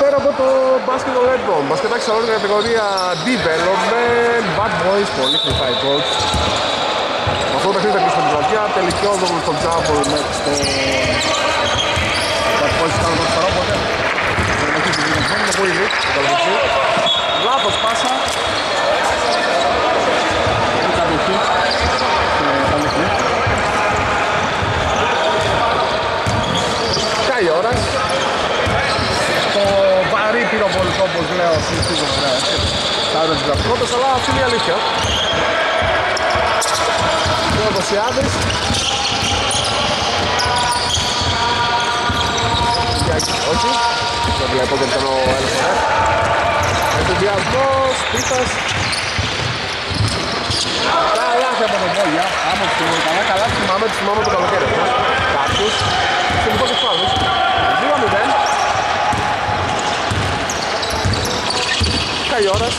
πέρα από το μπάσκετ των Redbone. Μπασκετάκι σαλόνι κατηγορία Development, Bad Boys, πολύ κρυφά η coach. Με αυτό το παιχνίδι θα κλείσει την πλατεία, τελική όδογο στον Τζάμπολ μέχρι στο... Bad Boys κάνουν το φορά, οπότε δεν έχει τη μόνο το ήδη, το καλοκαίρι. Λάθος πάσα. Όπως λέω συνηθίζω ναι, τα ώρα της γραφικότητας αλλά αυτή είναι η αλήθεια. Ο Δοσιάδης όχι. Δεν βλέπω δεν ήταν ο Ελευθερές Ενθουσιασμός, πίτας Καλάθι από τον Βόλια, άμα τους θυμάμαι καλά, καλά θυμάμαι, τους θυμάμαι το καλοκαίρι. Κάποιους, σε λοιπόν τους πάλους 2-0 Καϊόρας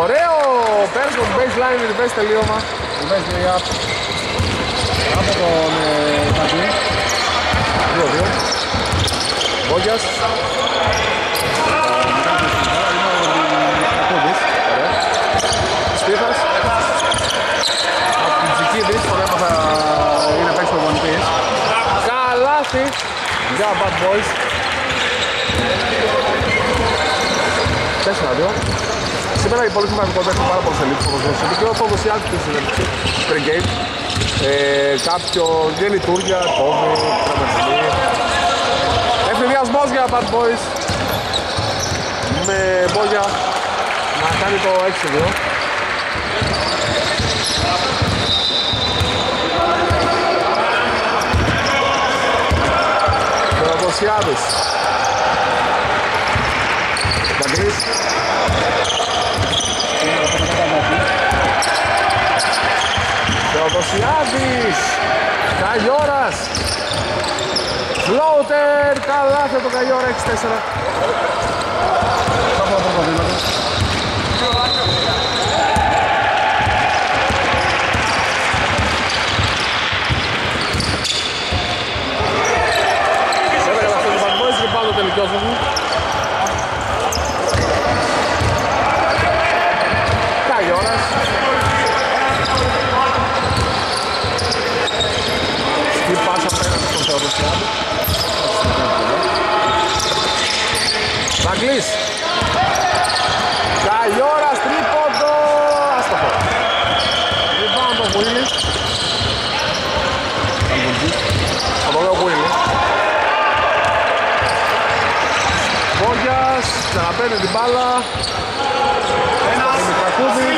Ωραίο! Πέρσον baseline reverse τελείωμα. Reverse layup Από τον Φαντή 2-2 Βόγιας. Στίφας. Από την Τζικίδης τον έμαθα είναι παίξει το γονιτής Καλάθι για Bad Boys. 4-2 Σήμερα οι πολύ σημαντικότητα έχουν πάρα πολλές ελίξεις όπως γνωρίζετε και ο Θόδος Ιάκης στην συνέντευξης πριν game. Ε, κάποιο δεν λειτουργία, κόβει, τραυματισμή. Ευθυνδιασμός για Bad Boys. Με Μπόγια να κάνει το 6-2 Θεοδοσιάδης Δαγκρής Θεοδοσιάδης. Καγιόρας. Φλόουτερ. Καλάθι από τον Καγιόρα 6-4 τελικός μου. Καγιώνας. Στη πάσα πέρασε στον Θεοδοσιάδη. Μαγκλής. Καγιώρας τρίποντο. Άστοχο. Rebound το Βουίλι. Από εδώ Βουίλι. Μπόγιας, ξαναπαίρνει την μπάλα Δημητρακούδη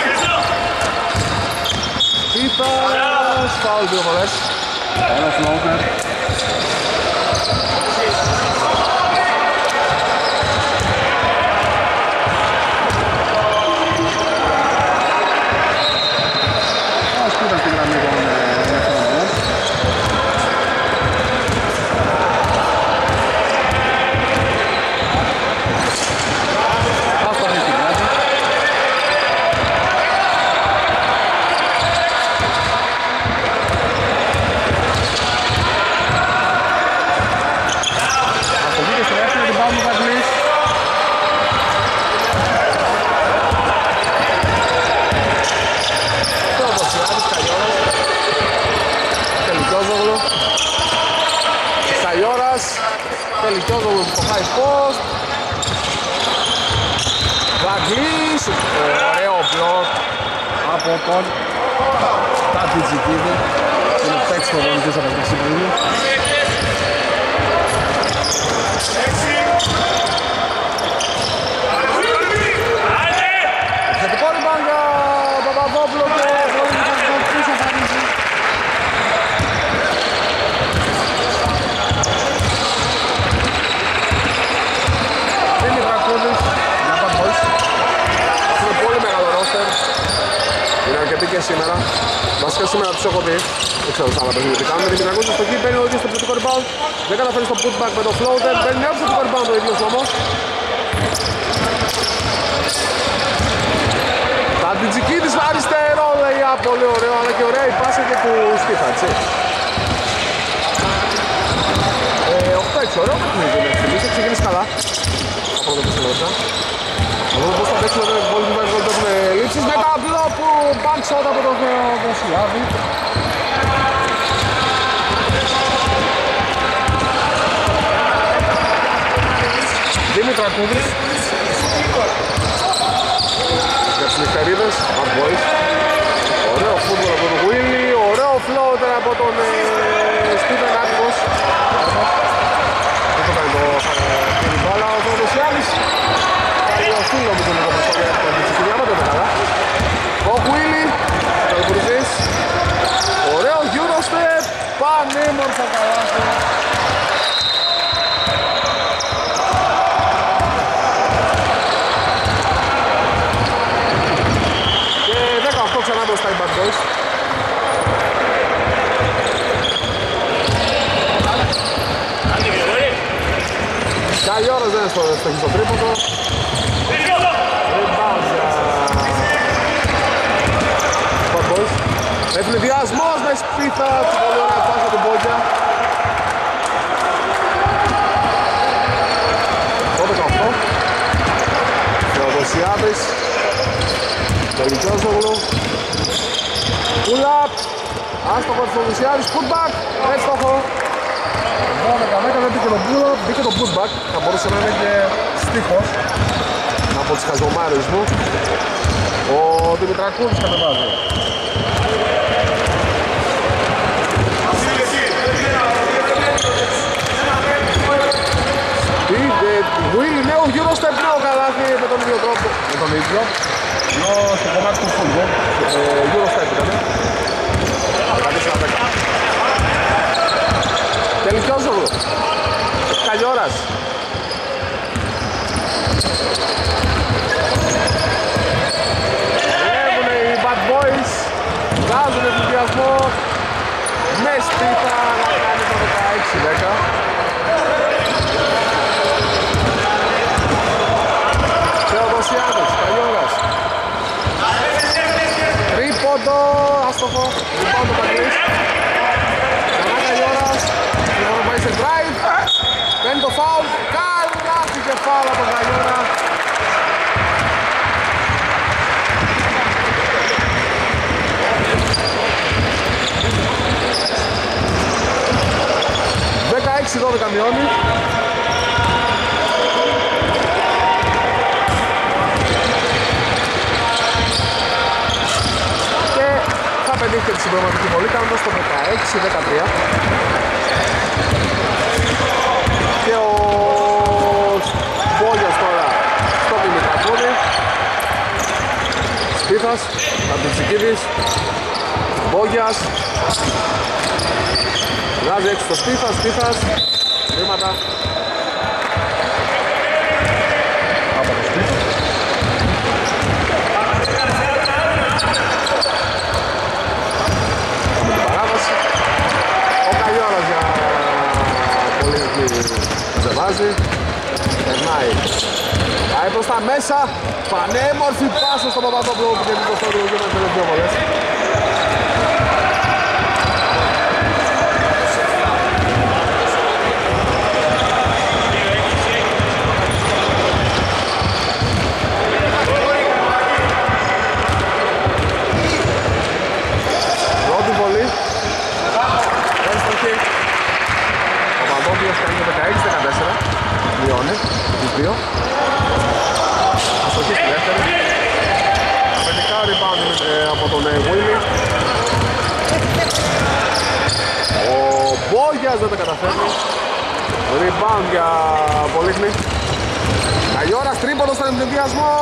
Πίθας, φάουλ δύο φορές Ένας Λόκερ Καλή ώρα δεν είναι στο, στο, στο τρίποντο. Rebound για Bad Boys. Ευνηδιασμός με σπίθα, πολύ ωραία πάσα του Μπόγκια. Το 18. Θεοδοσιάδης. Τελικιόζογλου. Pull up. Άστοχο της Οδυσσιάδης. Putback. Έστοχο. 12-10 δεν μπήκε το pull up. Μπήκε το putback. Θα μπορούσε να είναι και στίχος. Από τις χαζομάρες μου. Ο Δημητρακούρης κατεβάζει. Will νέο γύρω στο επνέο καλάθι με τον ίδιο τρόπο. Με τον ίδιο. Ενώ στο κομμάτι του φούτμπολ, γύρω στα έπειτα. Τελικός ζώδο. Καλιόρας. Βλέπουνε οι bad boys. Βγάζουν ενθουσιασμό. Με σπίτα να κάνει το 16-10. Θεοδοσιάδης, Καλιόρας. Τρίποντο, άστοχο. Λοιπόν το Παγκλής. Ξανά Καλιόρας. Λοιπόν πάει σε drive. Παίρνει το φάουλ. Καλά και φάουλ από τον Καλιόρα. Δεκαέξι δώδεκα μειώνει. Και θα πετύχει τη συμπληρωματική βολή κάνοντας το 16-13. Και ο Μπόγιας τώρα στο Δημητρακούνι. Σπίθας, Αντιτσικίδης, Μπόγιας. Βγάζει έξω το Σπίθας, Σπίθας. Βήματα. Από το Σπίθας. με την παράδοση. Ο Καλιόρας για πολύ ζεβάζει. Περνάει. Πάει προς τα μέσα. Πανέμορφη πάσα στον Παπαδόπουλο που είναι το στόχο και με δύο βολές. Πρώτη βολή. Έστοχη. Ο Παπαδόπουλος κάνει το 16-14. Μειώνει τους δύο. Αστοχή στη δεύτερη. Αφεντικά rebound ε, από τον ε, Willy. Ο Μπόγιας δεν τα καταφέρνει. Rebound για Πολύχνη. Καγιώρας τρίποντος στον ενδιασμό,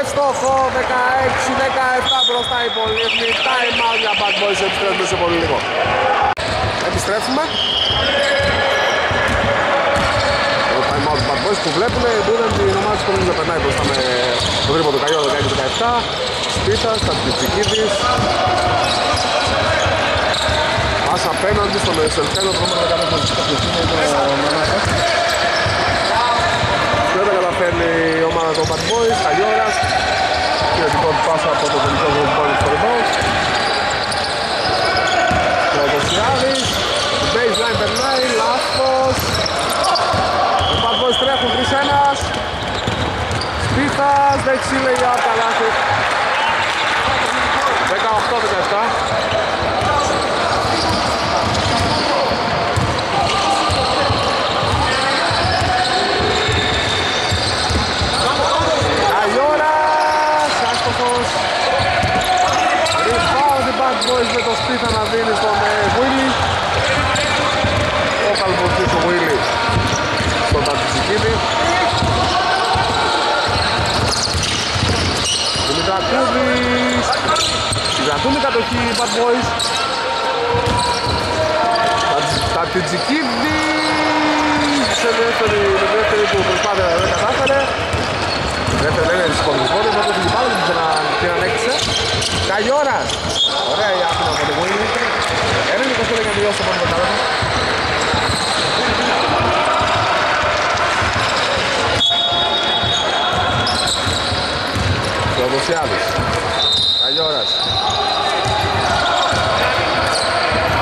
εύστοχο 16-17 μπροστά η Πολύχνη. Time out για Bad Boys, επιστρέφουμε σε πολύ λίγο. Επιστρέφουμε. Το time out Bad Boys που βλέπουμε, δούλευε την ομάδα της Πολύχνης να περνάει μπροστά με το τρίποντο Καγιώρα 16-17. Σπίθας, Τατπιτσικίδης. Πάσα απέναντι στον Σελφένο, το νούμερο 15 της Τατπιτσικίδης, το Μανάκας. Δεν τα καταφέρνει η ομάδα των Bad Boys, Καγιώρας και την πρώτη πάσα από το τελικό του Bad στο rebound. Και άλλος ένας. Σπίθας, δεξί λέει για τα λάθη. 18-17. Boys με το σπίτι να δίνεις στον Συγκρατούν η κατοχή οι Bad Boys. Τατσικίδη. Σε δεύτερη, δεύτερη του προσπάθεια δεν κατάφερε. Δεύτερη λένε της Κορδουφόρης, όπως την πάνω την ανέκτησε. Καγιώρας. Ωραία η άθηνα από την Γουίνι. Ένα είναι 25 για να τελειώσει το πρώτο δεκάλεπτο. Θεοδοσιάδης. Καγιώρας.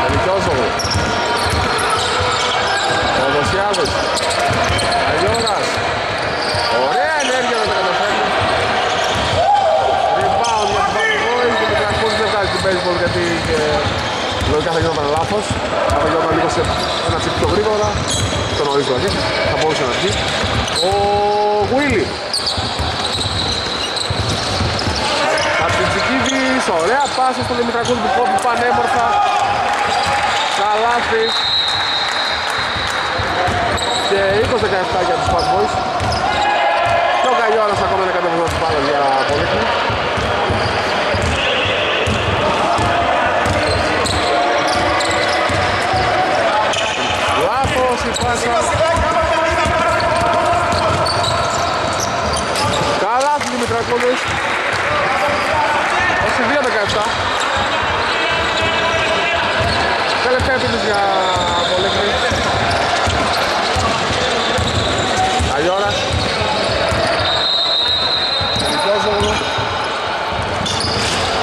Τελικιόσογου. Θεοδοσιάδης. Καγιώρας. Ωραία ενέργεια με το καταφέρνει. Rebound για τον Bad Boys και με την δεν βγάζει την baseball γιατί και λογικά θα γινόταν λάθος. Θα γινόταν λίγο σε ένα τσίπ πιο γρήγορα. Το νωρίς δηλαδή. Θα μπορούσε να βγει. Ο Γουίλι. Χατζητζικίδης, ωραία πάσα στον Δημητρακούδη που κόβει πανέμορφα. Καλάθι. Και 20-17 για τους Bad Boys. Και ο Καγιώρας ακόμα είναι κατεβασμός πάνω για Πολύχνη. Λάθος η πάσα. Καλά του Δημητρακούδης. 22-17. Τελευταία επίθεση για Πολύχνη. Αγιώρας. Τελικόζογλου.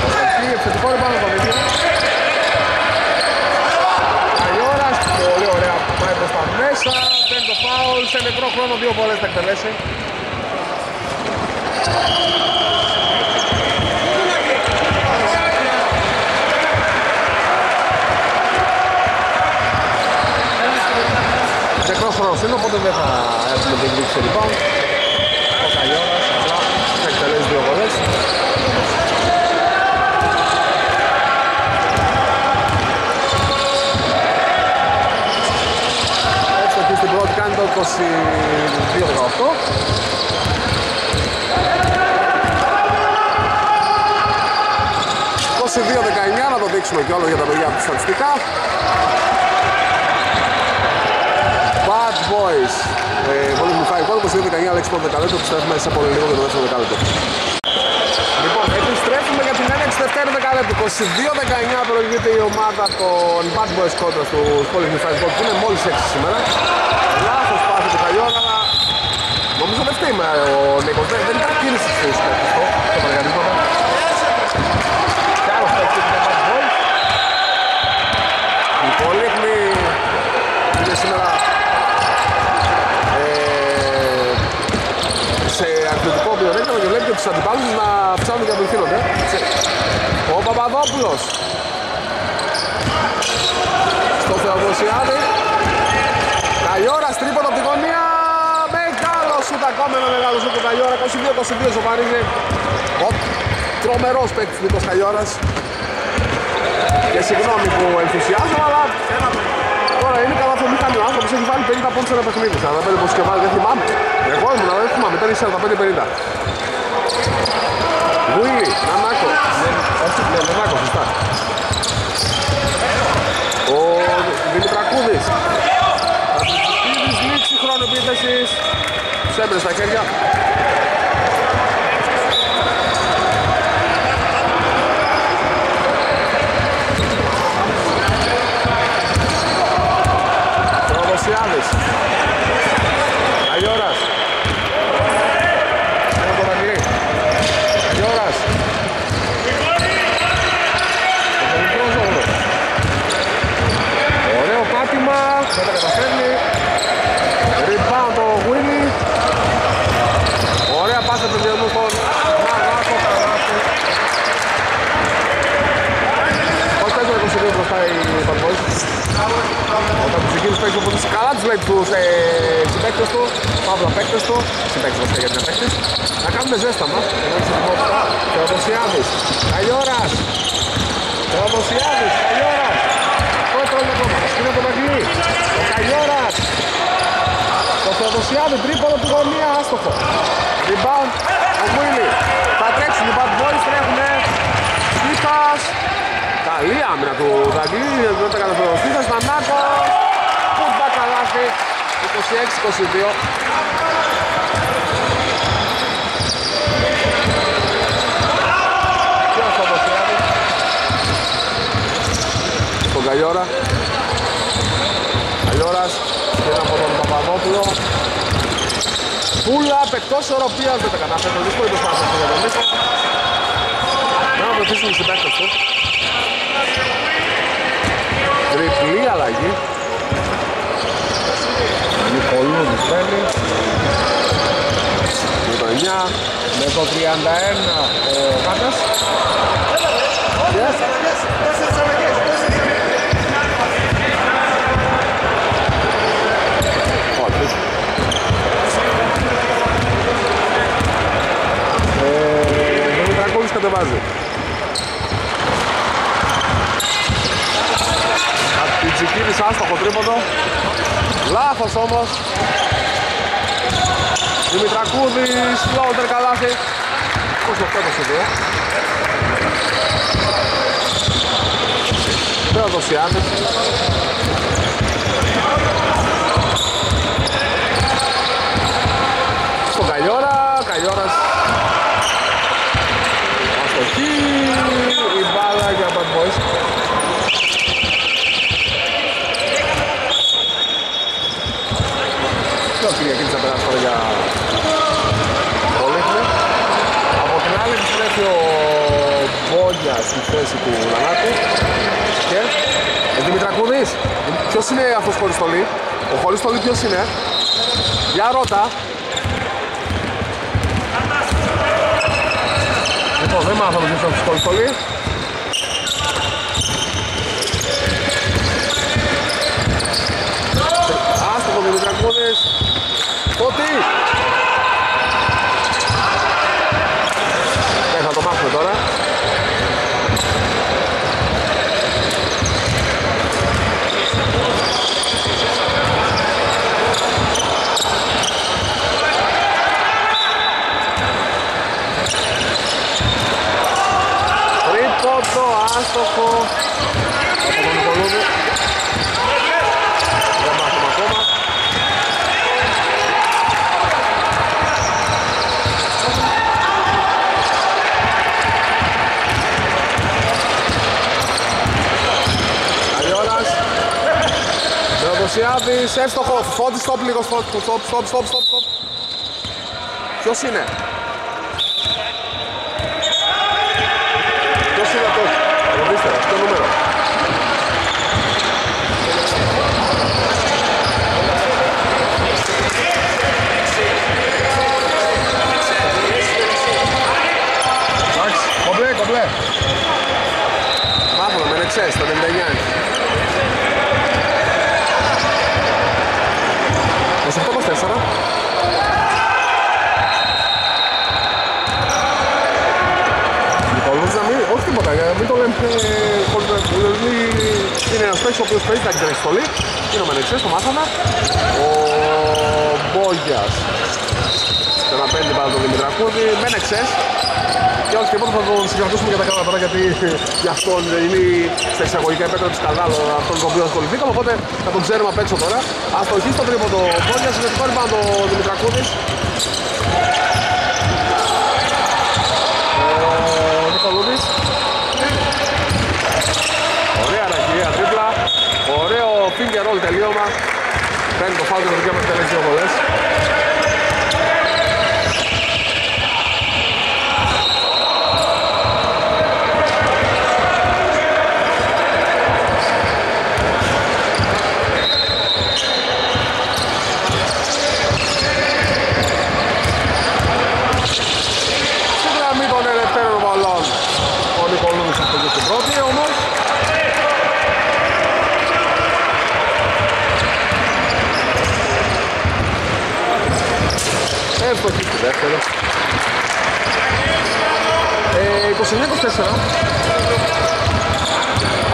Κωνσταντή, επιθετικό ρημπάνω το ίδιο. Αγιώρας, πολύ ωραία που πάει προς τα μέσα. Παίρνει το φάουλ, σε νεκρό χρόνο δύο βολές θα εκτελέσει. Νεκρός χρόνος είναι, οπότε δεν θα έχουμε την κρύψη rebound. Ο Καγιώρας απλά θα εκτελέσει δύο βολές. Έτσι εκεί στην πρώτη κάνει το 22-18. να το δείξουμε και όλο για τα παιδιά του στατιστικά. Bad Boys. Ε, πολύ μου φάει κόλπο, 22-19, Αλέξη πρώτο δεκαλέπτο, επιστρέφουμε σε πολύ λίγο για το δεύτερο δεκαλέπτο. Λοιπόν, επιστρέφουμε για την έναρξη δεύτερου δεκαλέπτου. 22-19 προηγείται η ομάδα των Bad Boys κόντρα του Πόλης Μιφάης Μπολ που είναι μόλις 6 σήμερα. Λάθος πάθη του Καλλιόνα, αλλά νομίζω δεν φταίει ο Νίκος. Δεν, δεν ήταν κίνηση στο αυτό, το μαργαρίσματα. Κι άλλος παίξει την Bad Boys. Η Πολύχνη είναι σήμερα ε, σε αρνητικό πλεονέκτημα και βλέπει και τους αντιπάλους να ψάχνουν και απευθύνονται. Ο Παπαδόπουλος. Στο Θεοδοσιάδη. Καλλιόρας τρίποντο από τη γωνία. Μεγάλο σούτ ακόμα ένα μεγάλο σούτ του Καλλιόρα 22-22 ζωφαρίζει ο τρομερός παίκτης Νίκος Καλλιόρας και συγγνώμη που ενθουσιάζω αλλά τώρα είναι καλά το μηχανή ο άνθρωπος έχει βάλει 50 πόντους σε ένα παιχνίδι. 45 πόντους και βάλει δεν θυμάμαι. Εγώ ήμουν αλλά δεν θυμάμαι ήταν 45-50 Γουίλι, Νανάκο όχι, ναι, Νανάκο, σωστά. Ο Δημητρακούδης. Δημητρακούδης λήξη χρόνο επίθεσης. Σέμπρε στα χέρια Θεοδοσιάδης Αγιώρας Ένα από τα κλεί Αγιώρας Ωραίο πάτημα, δεν τα καταφέρνει. Rebound ο Willy. Boys. Όταν τους εκείνους παίξουν όπως καλά τους λέει τους ε, συμπαίκτες του, παύλα παίκτες του, συμπαίκτες βασικά γιατί είναι παίκτες, να κάνουν ζέσταμα, να έχεις ετοιμότητα. Θεοδοσιάδης, Καλλιόρας, Θεοδοσιάδης, Καλλιόρας, πρώτο είναι ακόμα, σκύνω τον Αγγλί, ο Καλλιόρας, το Θεοδοσιάδη, τρίποδο του γωνία, άστοχο. Rebound, ο Μουίλι, θα τρέξουν οι bad boys, τρέχουνε, Σκύπας, καλή άμυνα του Δαγκλή, δεν τα καταφέρω Στήθας, Μανάκος, Πούτμπα καλάθι, 26-22. Ποιος θα δώσει Στον Καλλιόρα. Καλλιόρας, και από τον Παπαδόπουλο. Πούλα, παικτός οροπίας, δεν τα κατάφερε, δύσκολη προσπάθεια για τον Νίκο. Να βοηθήσουν οι συμπαίκτες του. Τριπλή αλλαγή. Νικολούδης παίρνει. Με το 9. Με το 31 ο Κάτας. Yes. Όχι. Ε, Δημητρακούλης κατεβάζει. Τσικίνης άστοχο τρίποντο. Λάθος όμως. Δημητρακούδης, φλόουτερ καλάθι. Πώς το πέτωσε εδώ. Θεοδοσιάδης. Στον Καλλιόρα, Καλλιόρας. Αστοχή, η μπάλα για Bad Boys. Δεν Κυριακή θα περάσει τώρα για Πολύχνη. Από την άλλη επιστρέφει ο Μπόγια στη θέση του Λανάκου. Και ο Δημητρακούδης. Ποιος είναι αυτός χωρίς στολή. Ο χωρίς στολή ποιος είναι; Για ρώτα. Λοιπόν, δεν μάθαμε ποιος είναι αυτός χωρίς στολή. Άστοχο Δημητρακούδης. Φώτη! Δεν θα το μάθουμε τώρα. Τρίποντο, άστοχο από τον Νικολούδη. Δεν μάθουμε ακόμα. Αλλιώνας Θεοδοσιάδης, εύστοχο, φώτη, στόπ λίγο, στόπ, στόπ, στόπ, στόπ, στόπ, στόπ. Ποιος είναι; Ποιος είναι αυτός; Ρωτήστε, ποιο νούμερο; Εντάξει, κομπλέ, κομπλέ. Μαύρο, με νεξές, το 99. 28-24. Νικολούς να μην, όχι τίποτα, για να μην το λέμε ε, χωρίς να- δηλαδή, είναι ένας παίκτης ο οποίος παίζει τα την στολή, είναι ο Μενεξές, το μάθαμε. Ο Μπόγιας και να παίρνει πάρα τον Δημητρακούδη, Μενεξές. Και όχι τίποτα θα τον συγκρατήσουμε για τα καλά τώρα γιατί για αυτόν είναι στα εισαγωγικά επέτρα του σκανδάλου αυτόν τον οποίο ασχοληθήκαμε οπότε θα τον ξέρουμε απ' έξω τώρα. Αστοχή στο τρίποντο ο Μπόγιας, είναι το πάνω ο Δημητρακούδης. Ο Νικολούδης. Ωραία αναχειρία τρίπλα. Ωραίο finger roll τελείωμα. Παίρνει το φάουλ και το δικαίωμα να τελέξει δύο βολές. Στη γραμμή των ελευθέρων βαλών ο Νικολούδης αυτό και στην πρώτη όμως Αστοχή στη δεύτερη. Ε, 29-24.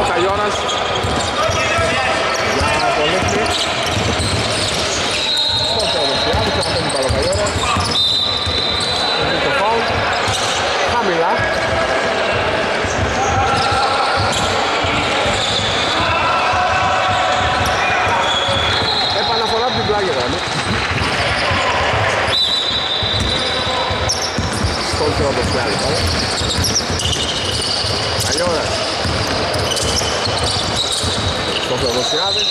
Ο Καλλιώνας. Για το Λίχνη. Στο Θεοδοσιάδη, θα παίρνει πάλι ο Καλλιώνας. Είναι το φάουλ. Χαμηλά. Επαναφορά από την πλάγια γραμμή. Στον Θεοδοσιάδη πάλι. Καλλιώνας. Στον Θεοδοσιάδη.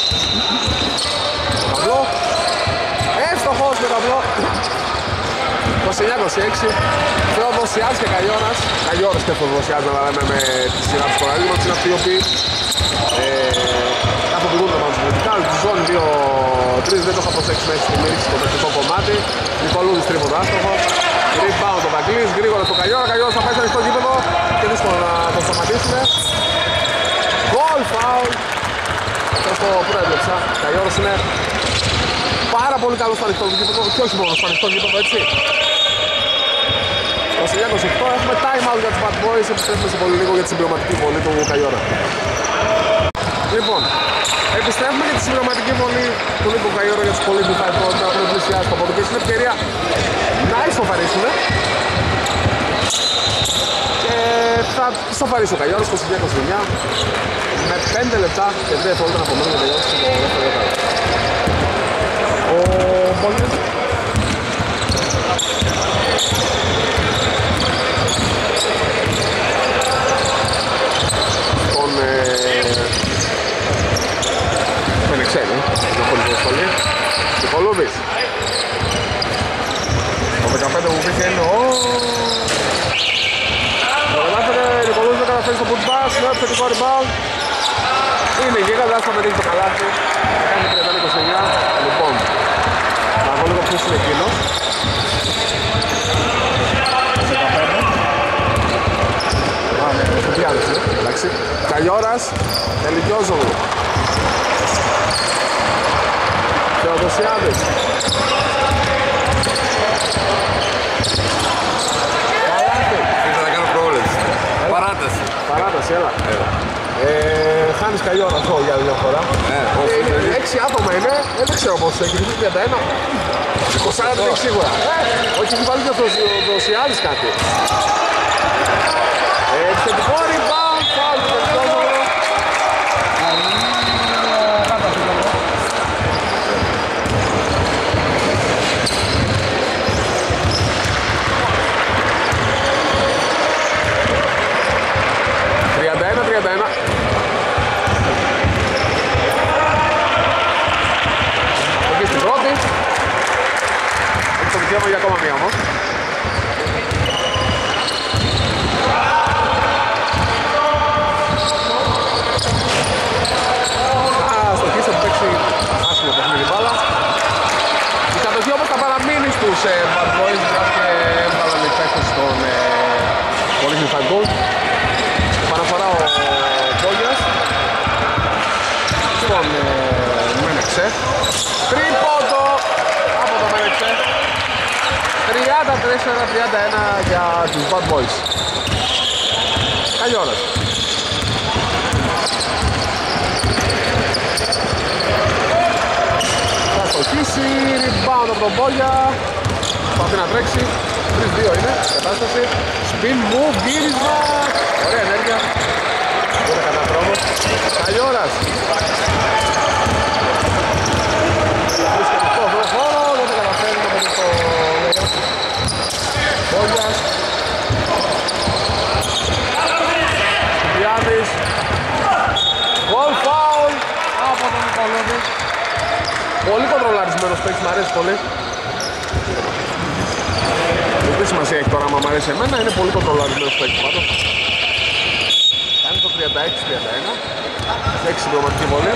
Ταυλό. Εύστοχος με ταυλό. 29-26. Θεοδοσιάδης και Καλλιώνας. Καλλιώνας και Θεοδοσιάδης να λέμε με τη σειρά τους στον Αγγλικό. Είναι αυτοί οι οποίοι ε, καθοδηγούν το μάτς πολιτικά. Στη ζώνη 2-3 δεν το είχα προσέξει μέχρι στιγμής στο τεχνικό κομμάτι. Νικολούδης τρίποντο άστοχος. Rebound ο Βαγκλής, γρήγορα στο Καλλιώνα. Καλλιώνας θα πάει στο ανοιχτό γήπεδο και δύσκολο να το σταματήσουμε. Goal foul. Αυτό το προέβλεψα. Καλλιώνας είναι πάρα πολύ καλός στο ανοιχτό γήπεδο και όχι μόνο στο ανοιχτό γήπεδο, έτσι. 29-28 έχουμε time out για τους Bad Boys, επιστρέφουμε σε πολύ λίγο για τη συμπληρωματική βολή του Καλλιώνα. Λοιπόν, επιστρέφουμε για τη συμπληρωματική βολή του Νίκο Καλλιώνα για τους πολύ που θα πρώτα που πλησιάζει το πόδι και στην ευκαιρία να ισοφαρίσουν και θα ισοφαρίσει ο Καλλιώνας 29-29 με 5 λεπτά και 2 δευτερόλεπτα να απομένουν για τελειώσει το δεύτερο δεκάλεπτο. Ο Μπόλνες τον δεν είναι ξένοι, είναι πολύ δύσκολη. Νικολούδης. Το 15 που πήγε είναι ο... Το κατάφερε, Νικολούδης δεν καταφέρει στο putback, ναι, επιθετικό rebound. Είναι γίγαντας, θα πετύχει το καλάθι. Κάνει 31-29. Λοιπόν, να δω λίγο ποιος είναι εκείνος. 15. Α, ναι, το Διάδες είναι, εντάξει. Καλλιόρας, Τελικιόζογλου. Θεοδοσιάδης. Καλάθι. Ήθελα να κάνω πρόβλεψη. Παράταση. Παράταση, έλα. Ε, χάνεις Καλλιόρα αυτό για άλλη μια φορά. Ναι, όχι, Ε, δηλαδή. Έξι άτομα είναι, ε, δεν ξέρω πόσο έχει, είναι 31. 40 είναι σίγουρα. Ε, όχι, έχει βάλει και ο Δοσιάδης κάτι. Ε, Επιθετικό rebound, foul του Τελικιόζογλου. Τριάντα ένα, τριάντα ένα. Εκεί στην πρώτη. Έχει το δικαίωμα για ακόμα μία όμως. Θα στοχίσει, θα παίξει άσχημο παιχνίδι μπάλα. Η κατοχή όμως θα παραμείνει στους ε, Bad Boys, μιας και έβαλαν οι παίκτες στον ε, Πολύχνη Φαγκόλ. Επαναφορά ο Μπόγιας στον ε, Μένεξε. Τρίποντο από το Μένεξε. 34-31 για τους Bad Boys. Καλή ώρας. Θα στοχίσει, rebound από τον Μπόγια. Προσπαθεί να τρέξει. 3-2 είναι η κατάσταση. Spin move, γύρισμα. Ωραία ενέργεια. Δεν κατά τρόμο. Καλή ώρας. Βρίσκεται στο αυτό χώρο, δεν το καταφέρει το παιδί στο Λέγας. Μπόγιας. Στυπιάδης. Goal foul από τον Νικολώδη. Πολύ κοντρολαρισμένος παίκτης, μου αρέσει πολύ. Δεν τι σημασία έχει τώρα, άμα μου αρέσει εμένα, είναι πολύ κοντρολαρισμένος παίκτης πάντως. Κάνει το 36-31. Έχει έξι συμπληρωματική βολή.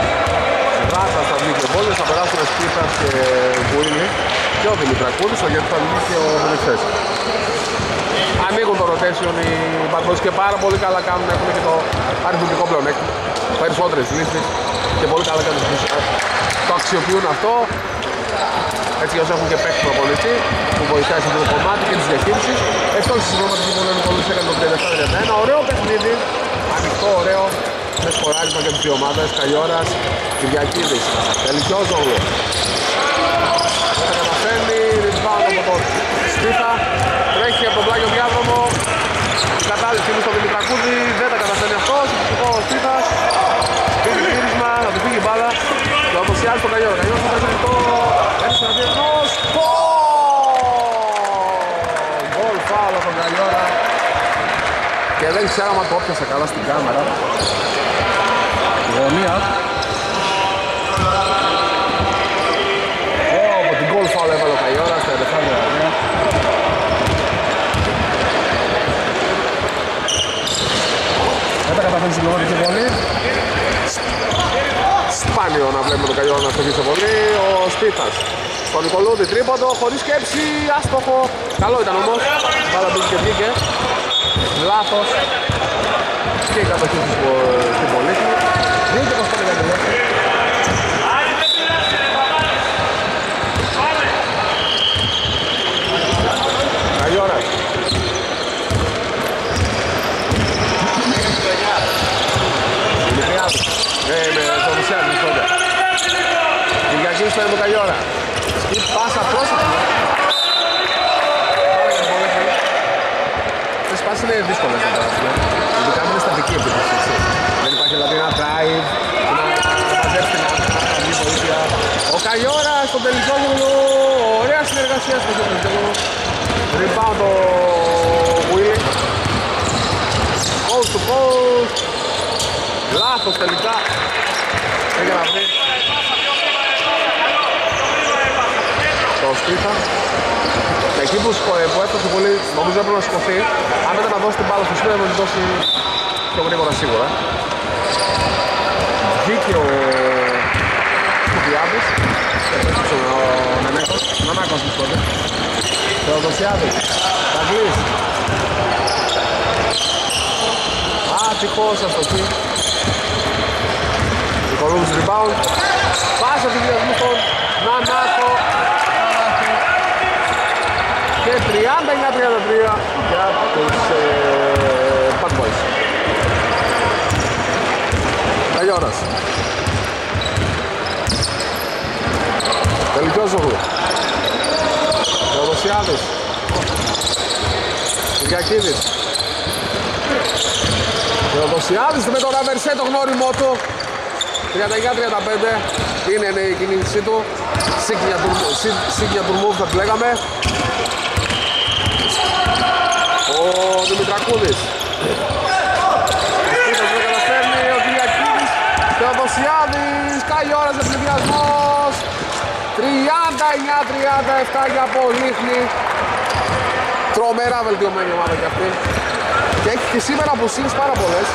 Ράσα θα βγει και βόλες, θα περάσουν ο Σπίτας και Γουίνι και ο Δημητρακούδης, ο γιατί θα βγει και ο Μελισσές. Ανοίγουν το rotation οι Bad Boys και πάρα πολύ καλά κάνουν, έχουν και το αριθμητικό πλεονέκτημα. Περισσότερες λύσεις και πολύ καλά κάνουν. Το αξιοποιούν αυτό Έτσι όσο έχουν και παίξει προπονητή που βοηθάει σε αυτό το κομμάτι και της διαχείριση. Ευτόχει στις συμπληρώματα του Πολέμου Πολύς έκανε το 37-31. Ωραίο παιχνίδι, ανοιχτό, ωραίο, με σκοράρισμα και τις δύο ομάδες. Καλλιόρας, Κυριακίδης, Τελικιόζογλου. Δεν τα καταφέρνει, rebound από τον Σπίθα. Τρέχει από τον πλάγιο διάδρομο. Κατάλληλη στιγμή στον Δημητρακούδη, δεν τα καταφέρνει αυτός. Ο Σπίθας. Πήγε γύρισμα, θα του φύγει η μπάλα. Και όπως η άλλη στον Καλλιόρα. Καλλιόρας θα παίζει το έτσι να ενός. Γκολ φάουλ από τον Καλλιόρα. Και δεν ξέρω αν το όπιασε καλά στην κάμερα. Γωνία. Ω, από την γκολ φάουλ έβαλε ο Καλλιόρας στα 11 γραμμία. Δεν τα καταφέρνει στην πληρώματα πιο πολύ. Σπάνιο να βλέπουμε τον Καλλιόρα να στοχίσει πολύ. Ο Σπίθας. Στον Νικολούδη τρίποντο, χωρίς σκέψη, άστοχο. Καλό ήταν όμως. Μπάλα μπήκε και βγήκε. Λάθος. Και η κατοχή του στην Πολύχνη. 2 και 25 για τη δεύτερη. Καλλιόρας. Δημητριάδης. Ε, με το Μουσιάδη, τότε. Κυριακής στο Καλλιόρα. Η πάσα πρόσωπη. Αυτές οι πάσεις είναι δύσκολες να περάσουν. Ειδικά με στατική επίθεση. έτσι. Δεν υπάρχει δηλαδή ένα drive, να μαζέψει την άμυνα, να βγει βοήθεια. Ο Καλλιόρας στον τελικόγλου. Ωραία συνεργασία στο τελικόγλου. Rebound ο Willy. Post to post. Λάθος τελικά. Έγινε να βρει. Το Στρίφα. Εκεί που, σκο- που έφτασε πολύ, νομίζω έπρεπε να σηκωθεί. Αν ήταν να δώσει την μπάλα στο σπίτι, να την δώσει πιο γρήγορα σίγουρα. Βγήκε ο Κουπιάδης. Έπαιξε ο Νενέκος. Νανάκος μου τότε. Θεοδοσιάδης. Ταγκλής. Άτυχος αστοχή. Νικολούδης rebound. Πάσα του διασμού στον Νανάκο. Και 39-33 για τους ε, Bad Boys. Καλλιόρας. Τελικός ζωγού. Θεοδοσιάδης. Κυριακίδης. Θεοδοσιάδης με το ραβερσέ το γνώριμο του. 39-35 είναι ναι, η κίνησή του. Σίγια τουρμούβ θα τη λέγαμε. Ο Δημητρακούδης. Αυτός δεν καταφέρνει, ο Κυριακίδης. Θεοδοσιάδης, καλή ώρα σε πληδιασμός. 39-37 για Πολύχνη. Τρομερά βελτιωμένη ομάδα κι αυτή. Και έχει και σήμερα αποσύλεις πάρα πολλές.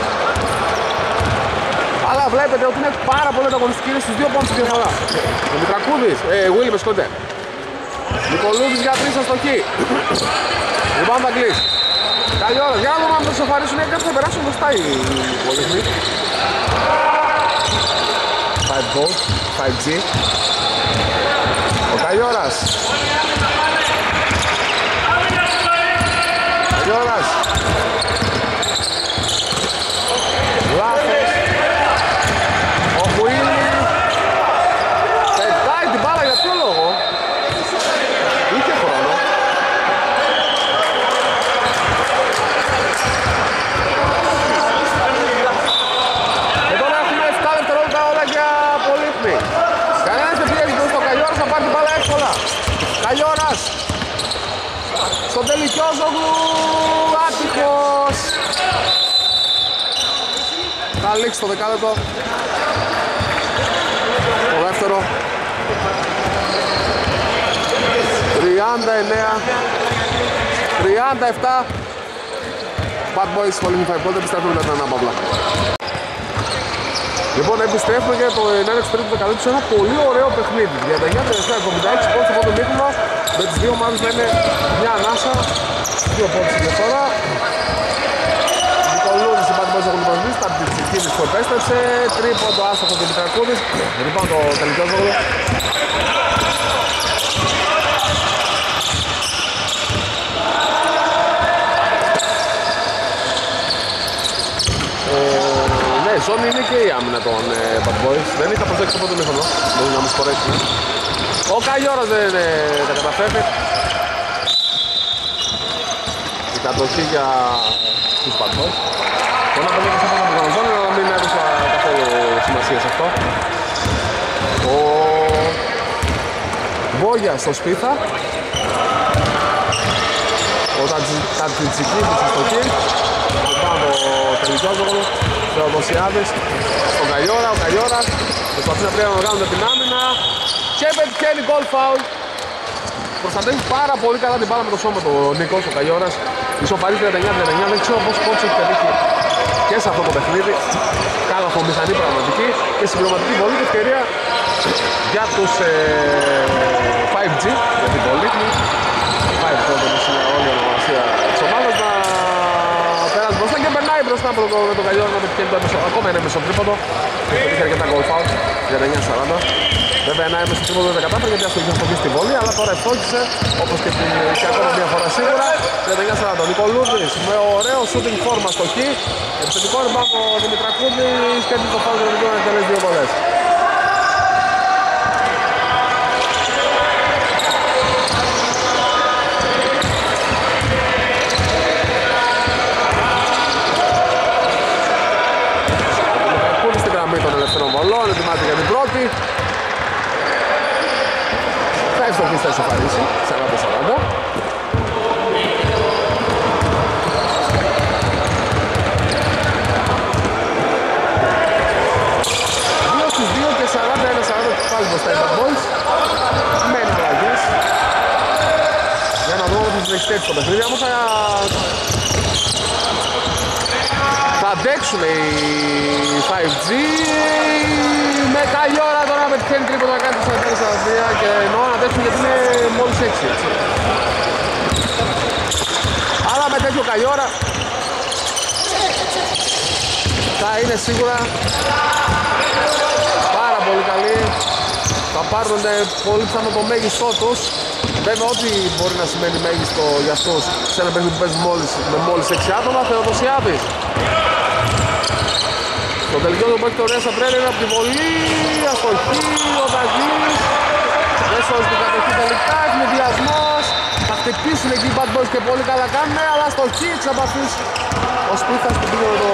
Αλλά βλέπετε ότι είναι πάρα πολύ ανταγωνιστική είναι στους δύο πόντους τη διαφορά. Ο Μητρακούδης, ε, Will με σκοτέ. Νικολούδης για τρεις αστοχή. Λοιπόν θα κλείσει. Καλή ώρα. Για να δούμε αν θα σοφαρίσουν ή κάτι θα περάσουν μπροστά οι Πολύχνοι. 5 volt, 5G. Ο Καλλιόρας. Καλλιόρας. Λάθος. Ο Χουίλη. Πετάει την μπάλα για ποιο λόγο. Είχε χρόνο. Και τώρα έχουμε 7 δευτερόλεπτα όλα για Πολύχνη. Κανένας δεν πιέζει προς το Καλλιόρας να πάρει την μπάλα εύκολα. Καλλιόρας. Στον τελικιόζογλου. Άτυχος. Θα λήξει το δεκάλεπτο. Το δεύτερο. 39. 37. Bad Boys πολύ θα υπόλοιπα, επιστρέφουμε μετά ένα παύλα. Λοιπόν, επιστρέφουμε για το 9 τρίτου δεκαλέπτου σε ένα πολύ ωραίο παιχνίδι. 39-76 πόντους από τον Μύχλο, με τις δύο ομάδες να είναι μια ανάσα, δύο πόντους στη διαφορά. Λούρης συμπαντικός ο Γλυπασμής, τα ψυχή της που επέστρεψε, τρίποντο του λοιπόν τελικό. Ναι, ζώνη είναι και η άμυνα ε, δεν είχα προσέξει από μήχανο, μπορεί να μου. Ο Καγιόρας δεν ε, τα καταφέρνει. Η κατοχή για τους Bad Μπορεί να πετύχει από τον ζώνη, αλλά μην έδωσα καθόλου σημασία σε αυτό. Ο Μπόγια στο Σπίθα. Ο Τατζιτζικίδης στο εκεί. Πάνω ο Τελικιόζογλου. Θεοδοσιάδης. Στον Καλλιόρα. Ο Καλλιόρας προσπαθεί να πρέπει να κάνουν την άμυνα. Και πετυχαίνει γκολ φάουλ. Προστατεύει πάρα πολύ καλά την μπάλα με το σώμα του Νίκος, ο Καλλιόρας. Ισοφαρή 39-39. Δεν ξέρω πώς κόψε έχει πετύχει και σε αυτό το παιχνίδι. μηχανή πραγματική και συμπληρωματική βολή και ευκαιρία για τους ε, 5G για την βολή. 5G όπως είναι όλη η ονομασία της ομάδας να περάσει μπροστά και περνάει μπροστά από το, με τον Καλλιόρα να πετυχαίνει το έμεσο, ακόμα είναι μεσο τρίποντο. Είχε αρκετά goal foul για 9-40. Βέβαια ένα έμεσο τρίποντο δεν κατάφερε γιατί αυτό είχε στοχίσει στη βολή, αλλά τώρα ευστόχησε όπως και, την, και ακόμα μια φορά σίγουρα. 39-40. Ο Νικολούδης με ωραίο shooting φόρμα στο χ. Επιθετικό rebound ο Δημητρακούδης και το φάουλ του να εκτελέσει δύο βολές. στην γραμμή των ελευθερών βολών, ετοιμάζεται για την πρώτη. Θα ευστοχίσει, θα ισοφαρίσει, 40-40. Δύο στους δύο και 41-40 τους πάλι μπροστά οι Bad Boys. Με αλλαγές. Για να δούμε ότι θα έχει στο παιχνίδι. Όμως θα... θα αντέξουν οι 5G. Με καλή ώρα τώρα να πετυχαίνει τρίπο να κάνει 44 και εννοώ να αντέξουν γιατί είναι μόλις 6. Έτσι. Αλλά με τέτοιο καλή ώρα θα είναι σίγουρα πάρα πολύ καλή. Θα πάρουν πολύ πιθανό το μέγιστό τους. Βέβαια ό,τι μπορεί να σημαίνει μέγιστο για αυτούς σε ένα παιχνίδι που παίζει μόλις, με μόλις 6 άτομα, Θεοδοσιάδης. Το τελικό του που έχει το Ρέσα Πρέλα είναι από τη βολή, αστοχή, ο Δαγλής. Δεν σώζει την κατοχή τελικά, εκμηδιασμός. Θα χτυπήσουν εκεί οι Bad Boys και πολύ καλά κάνουν, αλλά αστοχή εξ απαθής. Ο Σπίθας που πήγε το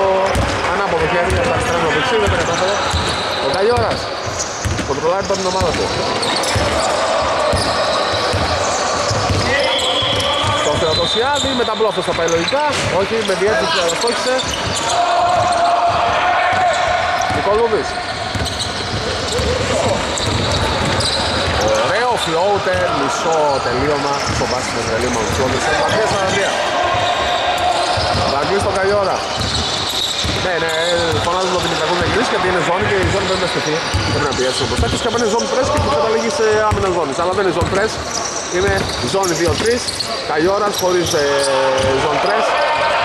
ανάποδο χέρι, από τα αριστερά με το δεξί, δεν τα κατάφερε. Ο Καλλιόρας, κοντρολάρει τώρα την ομάδα του. Στο Θεοδοσιάδη, με τα μπλόφος θα πάει λογικά. Όχι, με διέτηση αλλά στόχισε. Νικολούδης. Ωραίο floater, μισό τελείωμα στο βάσιμο τελείωμα του Φλόντες. Παντρία 43. Βαγγλής στον Καλλιόρα. Ναι, ναι, φωνάζουν ότι Μητρακούν να γυρίσει γιατί είναι ζώνη και η ζώνη πρέπει να στηθεί. Πρέπει να πιέσει μπροστά και σκαπάνε ζώνη πρess και καταλήγει σε άμυνα ζώνης. Αλλά δεν είναι ζώνη press, είναι ζώνη 2-3. Καλλιόρας χωρίς ε, ζώνη press.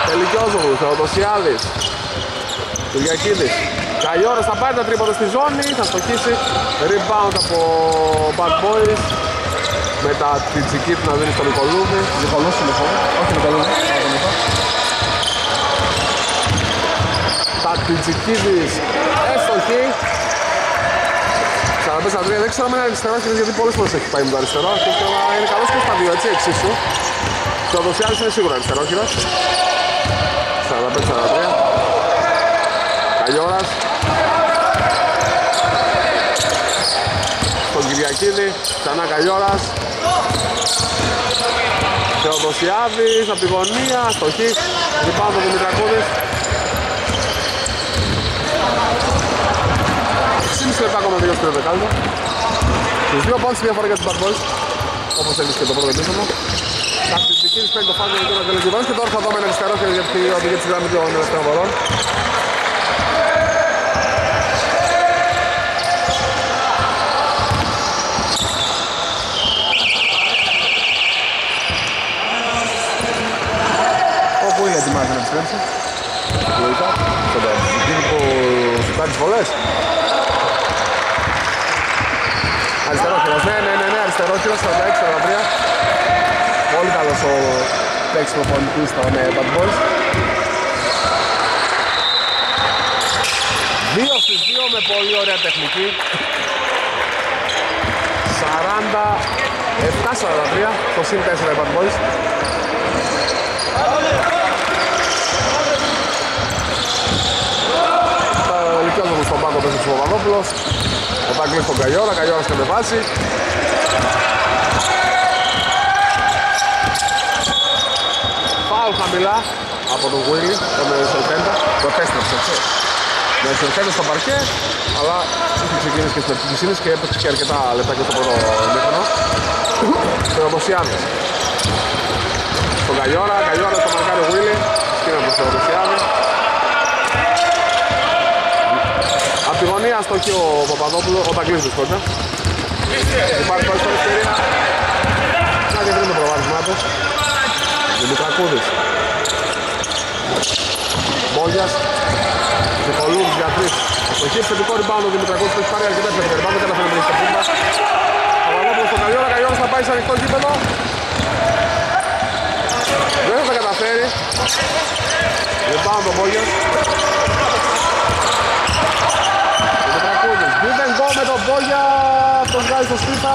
Τελικιόζογλου, Θεοδοσιάδης. Κυριακίδης. Καλλιόρας θα πάρει τα τρίποτα στη ζώνη, θα στοχίσει. Rebound από Bad Boys. Με τα τριτσική του να δίνει στον Νικολούδη. Νικολούς είναι χώρο. Όχι Νικολούς. Τα τριτσικίδης έστοχη. 44-3, δεν ξέρω αν είναι αριστερός γιατί πολλές φορές έχει πάει με το αριστερό. Και είναι καλός και στα δύο, έτσι, εξίσου. Το Δοσιάδης είναι σίγουρα αριστερό, 45-43. Καλλιόρας. Στον Κυριακίδη, ξανά Καλλιόρας. Θεοδοσιάδης, από τη γωνία, στοχή. Λυπάμαι τον Δημητρακούδης. 6,5 λεπτά ακόμα τελειώσει το δεκάλεπτο. Στους δύο πόντους διαφορά για τους Bad Boys. Όπως έλειξε και το πρώτο επίθετο. Τακτητικής παίρνει το φάγκο για τον Αγγελικηβάνος και τώρα θα δούμε ένα αριστερό χέρι γιατί οδηγεί τη γραμμή των ελευθερών βολών. Όπου είναι ετοιμάζει να επιστρέψει. Λογικά. Στον Τακτητική που σου κάνει τις βολές. Αριστερό χειρός, ναι, ναι, ναι, ναι, αριστερό χειρός, 46-43. Πολύ καλός ο παίκτης προπονητής των ε, Bad Boys. Δύο στις δύο με πολύ ωραία τεχνική. 47-43, το συν 4 οι Bad Boys. Λυκιάζομαι στον πάγκο πέσει του Παπαδόπουλος. Ο Ταγκλής στον Καγιόρα, Καγιόρας κατεβάζει. Φάουλ χαμηλά από τον Γουίλι, τον Σελφέντα. Το επέστρεψε, έτσι. Με Σελφέντα στο παρκέ, αλλά είχε ξεκινήσει και στην αρχή της και έπαιξε και αρκετά λεπτά και στο πρώτο μήχρονο. Θεοδοσιάδης. Στον Καγιόρα, Καγιόρα το μαρκάρει ο Γουίλι. Σκύνα του Θεοδοσιάδη. Απ' τη γωνία στοχεί ο Παπαδόπουλο, ο Ταγκλής του σκόντα. Υπάρχει πάλι στην ευκαιρία να διευρύνει το προβάδισμά του. Δημητρακούδης. Μπόγιας. Ζικολούδης για τρεις. Στοχή επιθετικό rebound ο Δημητρακούδης που έχει πάρει αρκετά επιθετικά rebound, δεν καταφέρει να βρει στα πούμπα. Παπαδόπουλος στον Καλλιόρα, Καλλιόρας θα πάει σε ανοιχτό γήπεδο. Δεν θα καταφέρει. Rebound ο Μπόγιας. Give and go με τον Μπόγια, τον βγάζει στο σπίτα.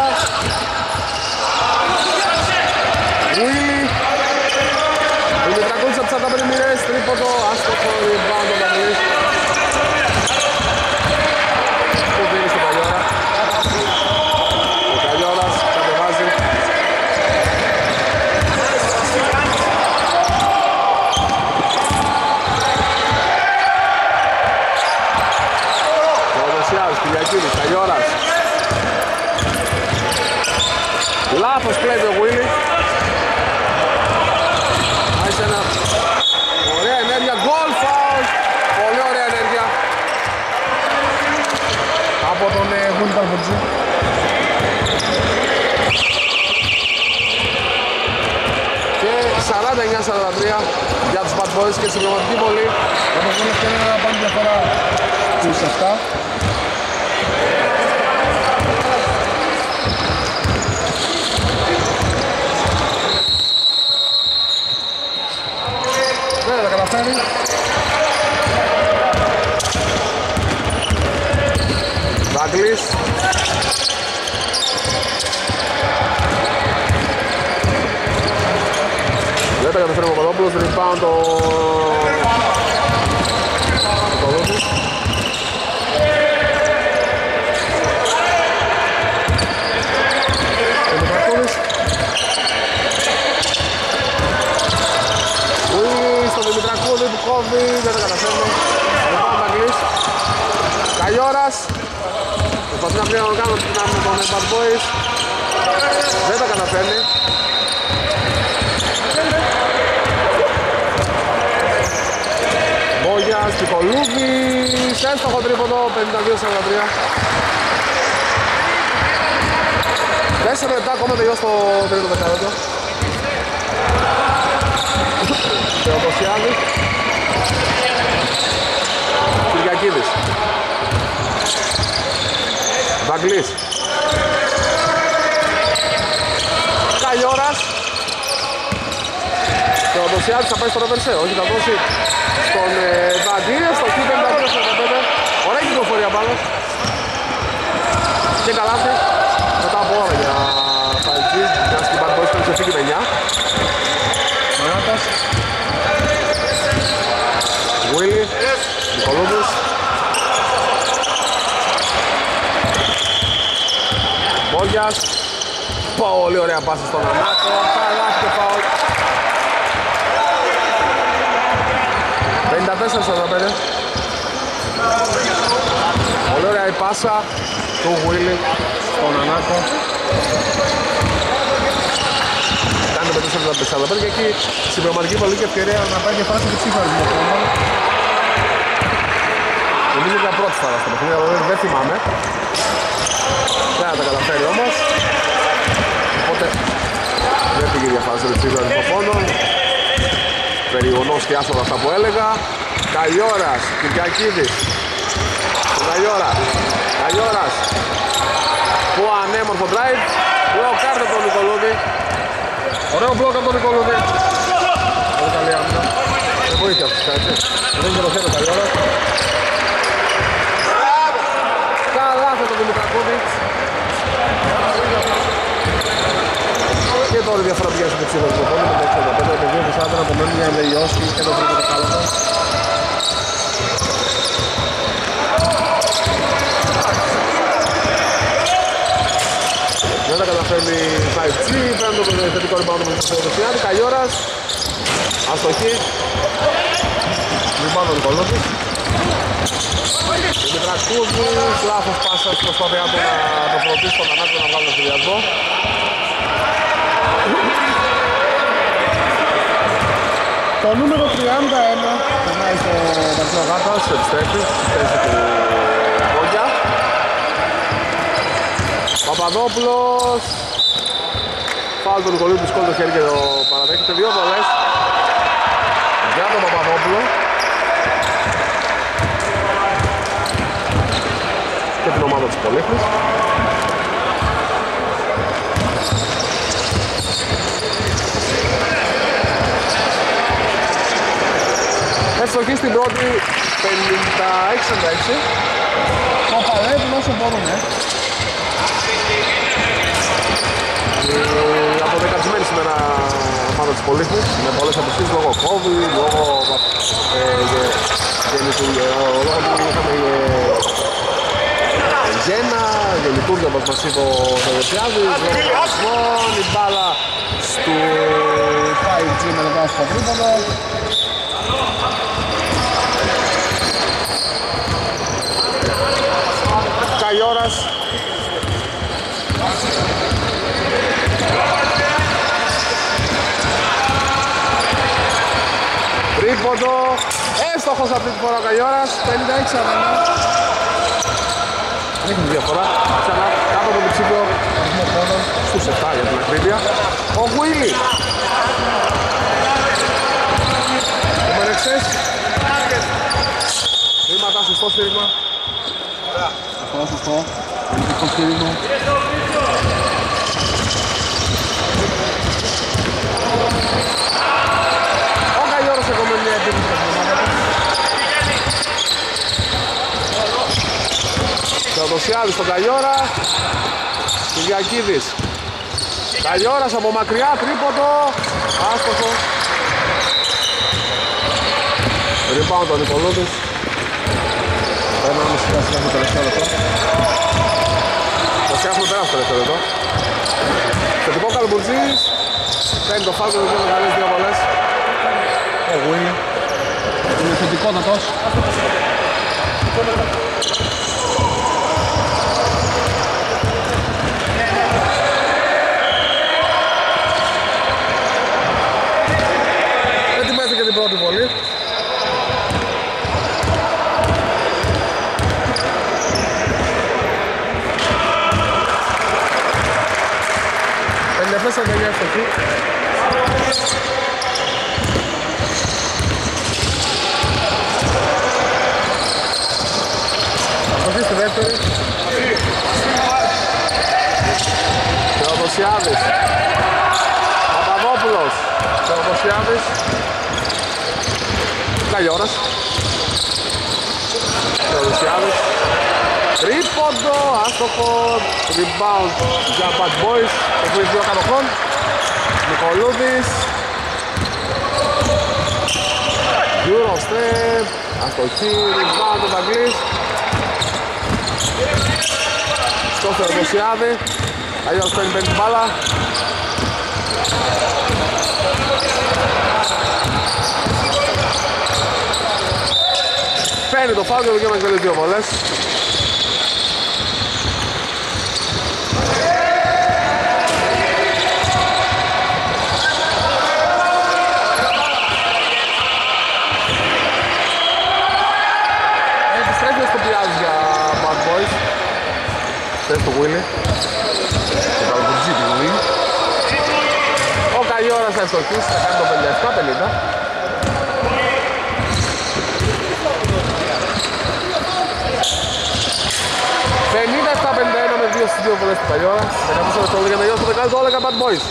Βουίλι. Δημητρακούδης από τις 45 μοιρές, τρίποντο, άστοχο, rebound ο Δανίλης. Που δίνει στον Καλλιόρα. Ο Καλλιόρας κατεβάζει. Θεοδοσιάδης, Κυριακίδης, Καλλιόρας. Λάθος κλέβει ο Βουίλι. Άρχισε ένα... Ωραία ενέργεια, γκολ φάουλ. Πολύ ωραία ενέργεια. Από τον ε, Γουίλι Καρποτζή. Και 49-43 για τους Bad Boys και συμπληρωματική βολή. Όπως δεν ευκαιρία να πάνε διαφορά στους 7. Δεν θα τα καταφέρει. Δάγκλης. Δεν τα καταφέρει ο Παπαδόπουλος, rebound το... Παπαδόπουλος. Ο Δημητρακούδης. Ουί, στον Δημητρακούδη που κόβει, δεν τα καταφέρνει. Rebound Δάγκλης. Καλλιόρας. Προσπαθεί να πλέον κάνω την άμυνα των Bad Boys. Δεν τα καταφέρνει. Μπόγιας, Τικολούδης, έστοχο τρίποντο, 52-43. Τέσσερα λεπτά ακόμα τελειώσει το τρίτο δεκαλέπτο. Θεοδοσιάδης. Κυριακίδης. Βαγκλής. Καλλιόρας. Θεοδοσιάδης θα πάει στο ρεβερσέ, όχι θα δώσει στον ε, Βαγκλή, στο Q 52-45. Ωραία κυκλοφορία πάνω. Και καλάθι. Μετά από ώρα για 5G, μια στην Bad Boys που ξεφύγει με 9. Μανάτας. Βουίλι, Νικολούδης. Μπόγιας. Πολύ ωραία πάση στον Ανάκο. Καλάθι και φάουλ. 54-45. Πολύ ωραία η πάσα του Βουίλι στον Ανάκο. Κάνει το 54-45 και εκεί συμπληρωματική πολύ και ευκαιρία Να πάει και φάση και ψήφαρη με το Νομίζω για πρώτη φορά στο παιχνίδι, αλλά δεν- δεν θυμάμαι. Δεν θα τα καταφέρει όμως. Οπότε δεν πήγε η διαφάση του Τσίγουρα στο πόνο. Περιγωνός και άσοδας θα πω έλεγα. Καλλιόρας, Κυριακίδης. Καλλιόρα. Καλλιόρας. Που ανέμορφο drive. Ωραίο κάρτα από τον Νικολούδη. Ωραίο μπλοκ από τον Νικολούδη. Πολύ καλή άμυνα. Δεν βοήθεια αυτούς κάτι. Δεν είναι το ο Καλλιόρας. Καλά θα τον Δημητρακούδη μικρότερη διαφορά πια στην εξήγηση του πόνου με το 65, το 2 της άντρα απομένουν για να τελειώσει και το τρίτο δεκάλεπτο. Δεν τα καταφέρνει 5G, παίρνει το θετικό rebound με το Δεσιάδη, Καλλιόρας, αστοχή, rebound ο Νικολώτης. Δημητρακούδης, λάθος πάσα στην προσπάθειά του να το προωθήσει στον Ανάκο να βγάλει το φιλιασμό. Το νούμερο 31 περνάει στο Βαρκείο Γάτας, επιστρέφει, στη θέση του Βόγια. Παπαδόπουλος. Φάουλ του Νικολίου του σκόλ το χέρι και το παραδέχεται. Δύο βολές για τον Παπαδόπουλο. Και την ομάδα της Πολύχνης. Ευστοχή στην πρώτη 56-46. Το παλεύουν όσο μπορούν, ε. Ε, αποδεκατισμένη σήμερα ομάδα της Πολύχνης με πολλές αποσχέσεις λόγω COVID, λόγω ε, γε- γενικού, ε, λόγω του είχαμε ε, γένα, γενικούρια όπως μας είπε ο Θεοδοσιάδης, λόγω τραυσμών, η μπάλα στο 5G με το βάση στο τρίποδο. Καϊόρας Τρίποντο Έστοχος αυτή τη φορά ο Καϊόρας 56 αγώνα. Ρίχνει διαφορά Ξανά κάτω από το ψήφιο Αριθμό πόντων. στους 7 για την ακρίβεια Ο Γουίλι Ο Μερεξές Βήματα σωστό στήριγμα Αυτό, σωστό. Ελληνικό στήριγμα. Ο Καϊόρας ακόμα μια επίθεση στην ομάδα του Θεοδοσιάδης στον Καϊόρα Κυριακίδης. Καϊόρας από μακριά, τρίποντο. Άστοχο. Rebound ο Νικολούδης. Περνάμε σιγά σιγά στο τελευταίο λεπτό. Το φτιάχνουμε πέρα στο τελευταίο λεπτό Θετικό Καλμπουρτζής Παίρνει το φάγκο, δεν κάνει καλές δύο βολές. Ο Γουί. Είναι θετικότατος. Ετοιμάζει και την πρώτη βολή. Πεντεφές 49 ευστοχή. Σοφή στη δεύτερη. Θεοδοσιάδης. Παπαδόπουλος. Θεοδοσιάδης. Καλλιόρας. Θεοδοσιάδης. Τρίποντο, άστοχο, rebound για Bad Boys, το δύο κατοχών. Νικολούδης. Eurostep, αστοχή, rebound ο Βαγγλής. Στο Θεοδοσιάδη. Καλλιόρας παίρνει παίρνει την μπάλα. Παίρνει το φάουλ και δικαίωμα και δύο βολές. Επιστρέφει στο πιάζει για Bad Boys. Θες το Willy. Το καλοκουρτζί του Willy. Ο Καϊόρας θα ευστοχίσει, θα κάνει το 57-50. Πενήντα στα 51 με δύο στις δύο βολές του Καλλιόρα. 14 δευτερόλεπτα για να τελειώσει το δεκάλεπτο όλα για Bad Boys.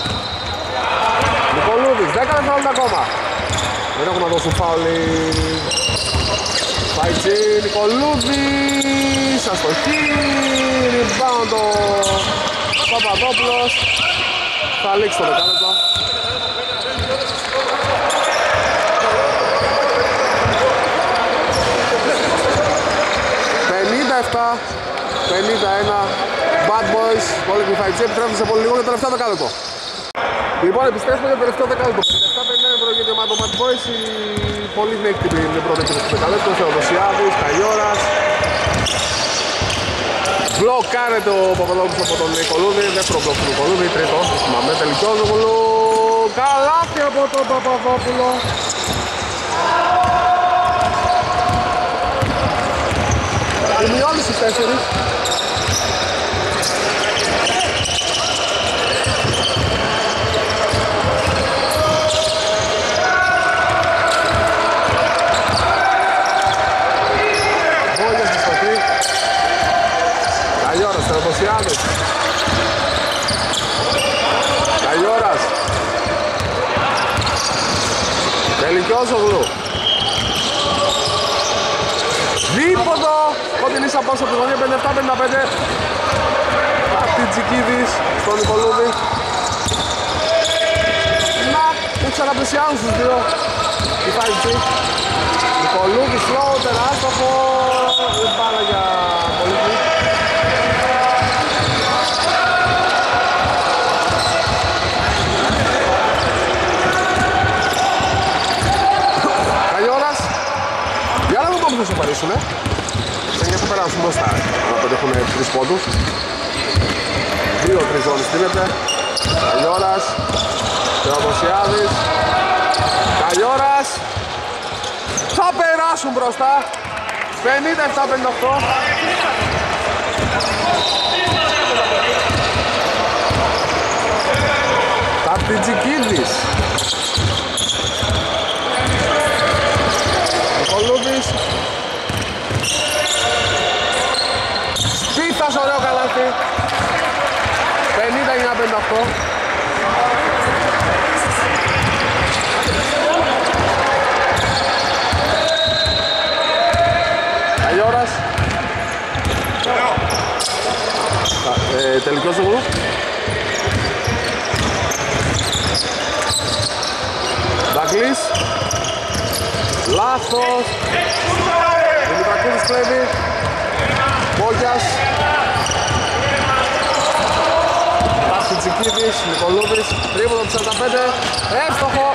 Νικολούδης, 10 δευτερόλεπτα ακόμα. Δεν έχουν να δώσουν φάουλοι. Φάιτσι, Νικολούδης, αστοχή, rebound ο Παπαδόπουλος. Θα λήξει το δεκάλεπτο. Bad Boys, πολύ κρυφαϊτσί, επιστρέφουν σε πολύ λίγο το τελευταίο δεκάλεπτο. Λοιπόν, επιστρέφουμε για το τελευταίο δεκάλεπτο. 57-51 προηγείται η ομάδα των Bad Boys, η πολύ έχει την πρώτη και στο δεκάλεπτο, Θεοδοσιάδης, Καγιώρας. Μπλοκάρεται ο Παπαδόπουλος από τον Νικολούδη, δεύτερο μπλοκ του Νικολούδη, τρίτο, θυμάμαι, τελικιόζογλου. Καλάθι από τον Παπαδόπουλο. Σημειώνει στις τέσσερις. Βόλια στη στοχή. Καλλιόρας, Τεροποσιάδης. Καλλιόρας. Τελικιόζογλου. Δίποτο κοντινής απόσταση από τη γωνία 57-55 Αρτιτζικίδης στον Νικολούδη. Να που ξαναπλησιάζουν στους δύο. Η 5G Νικολούδης φλόουτερ άστοχο η μπάλα για Πολύκη Καλιόρας για να δούμε πώς θα σε παρήσουνε. για να περάσουν μπροστά να πετύχουν τρεις πόντους. Δύο-τρεις ζώνες στείλεται. Καλιόρας Θεοδοσιάδης. Καλιόρας θα περάσουν μπροστά. 57-58 Ταρτιτζικίδης Νικολούδης Σπίθας ωραίο καλάθι 50-58 Αγιώρας ε, Τελικός εγώ Δαγκλής Λάθος Δημητρακούδης κλέβει Μπόγιας Ταξιτσικίδης, Νικολούδης, τρίποδο του 45, εύστοχο.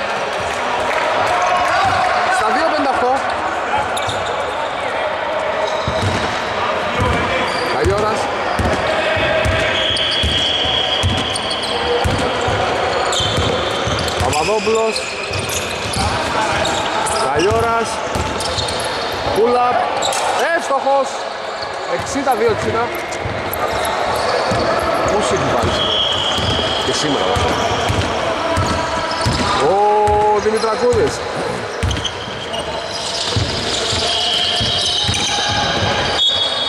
Στα 2.58 Καγιώρας Παπαδόπουλος. Καγιώρας Πούλαπ Εύστοχος. 62-60 Πώς έχει βάλει σήμερα. Και σήμερα βασικά Ο Δημητρακούδης.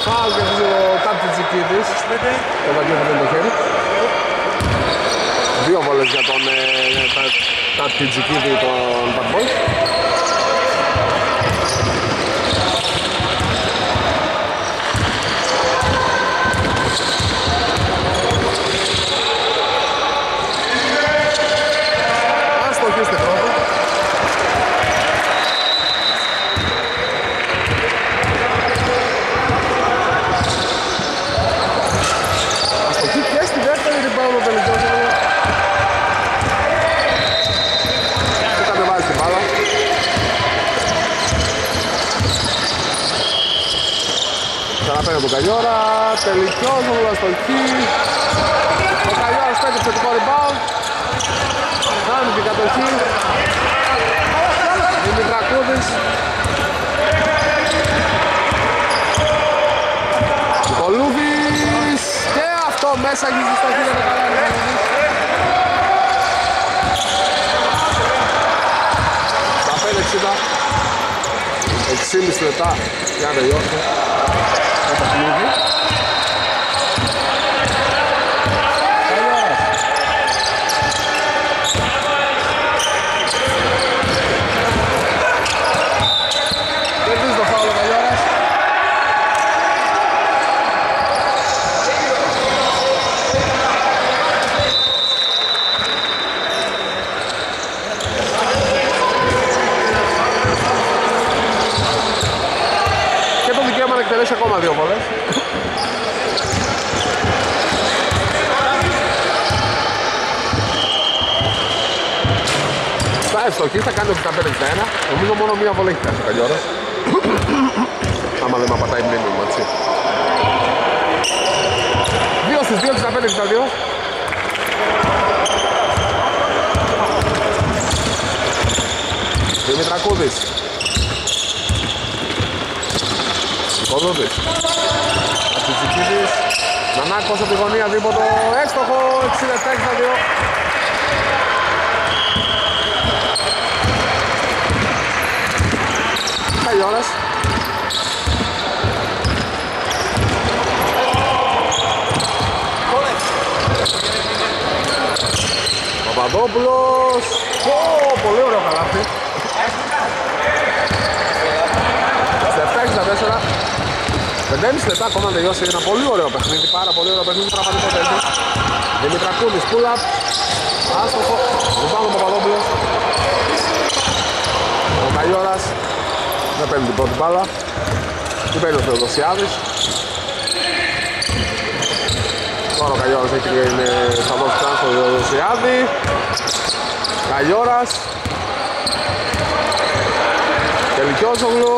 Φάουλ και αυτός ο Τάπτιτζικίδης Εδώ και αυτό το χέρι Δύο βόλες για τον ε, Τάπτιτζικίδη τον Bad Boys Άστοχη στην πρώτη. Αστοχή και στη δεύτερη rebound ο τελικός. Και κατεβάζει την μπάλα. Ξαναπαίνει τον Καλλιόρα, τελικός, αστοχή. Ο Καλλιόρας παίρνει θετικό rebound. Κάνει την κατοχή. Δημητρακούδης. Νικολούδης. Και αυτό μέσα γύζει στα χείλη του καλά. Στα 5-60. 6,5 λεπτά για να τελειώσει το παιχνίδι. Καλιόρας. Κερδίζει το φάουλο ο Καλιόρας. Ακόμα δύο βολές. Στα ευστοχή θα κάνει το 15-61. Νομίζω μόνο μία βολή έχει κάνει καλή ώρα. Άμα δεν με απατάει μήνυμα, έτσι. 2 στις 2, 65-62. Δημητρακούδης. Νικολούδης. Ατζητζικίδης. Νανάκος από τη γωνία δίποτο. Έστοχο 67-62. Καλλιόρας. Παπαδόπουλος. Πω, πολύ ωραίο καλάθι. Σε 7-64. 5,5 λεπτά ακόμα να τελειώσει ένα πολύ ωραίο παιχνίδι, πάρα πολύ ωραίο παιχνίδι, πραγματικό τέλος. Δημητρακούδης, pull-up, άστοχο, Ριμπάνω Παπαδόπουλος. Ο Καϊόρας, δεν παίρνει την πρώτη μπάλα. Τι παίρνει ο Θεοδοσιάδης. Τώρα ο Καϊόρας έχει και είναι θα δώσει ξανά στο Θεοδοσιάδη. Καϊόρας. Τελικιόζογλου.